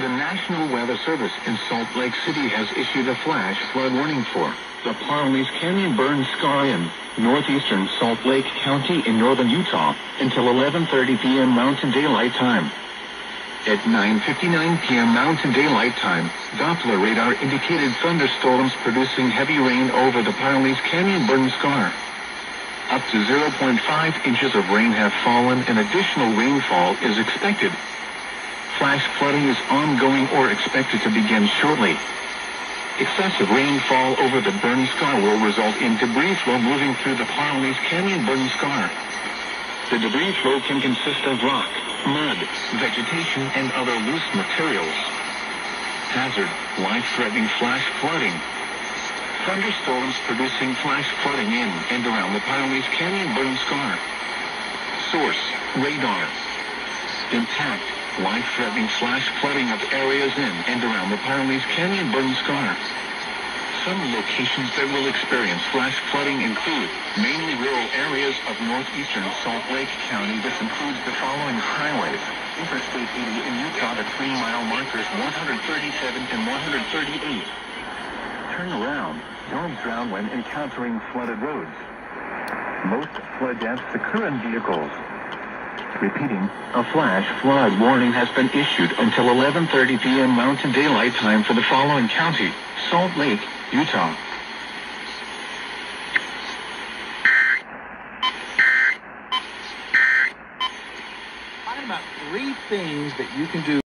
Weather Service in Salt Lake City has issued a flash flood warning for the Parleys Canyon Burn Scar in northeastern Salt Lake County in northern Utah until 11.30 p.m. Mountain Daylight Time. At 9.59 p.m. Mountain Daylight Time, Doppler radar indicated thunderstorms producing heavy rain over the Parleys Canyon Burn Scar. Up to 0.5 inches of rain have fallen and additional rainfall is expected. Flash flooding is ongoing or expected to begin shortly. Excessive rainfall over the burn scar will result in debris flow moving through the Parleys Canyon burn scar. The debris flow can consist of rock, mud, vegetation, and other loose materials. Hazard, life-threatening flash flooding. Thunderstorms producing flash flooding in and around the Parleys Canyon burn scar. Source, radar. Impact, life-threatening flash flooding of areas in and around the Parleys Canyon burn scar. Some locations that will experience flash flooding include mainly rural areas of northeastern Salt Lake County. This includes the following highways. Interstate 80 in Utah, the three-mile markers 137 and 138. Turn around. Don't drown when encountering flooded roads. Most flood deaths occur in vehicles. Repeating, a flash flood warning has been issued until 11.30 p.m. Mountain Daylight Time for the following county, Salt Lake, Utah. About three things that you can do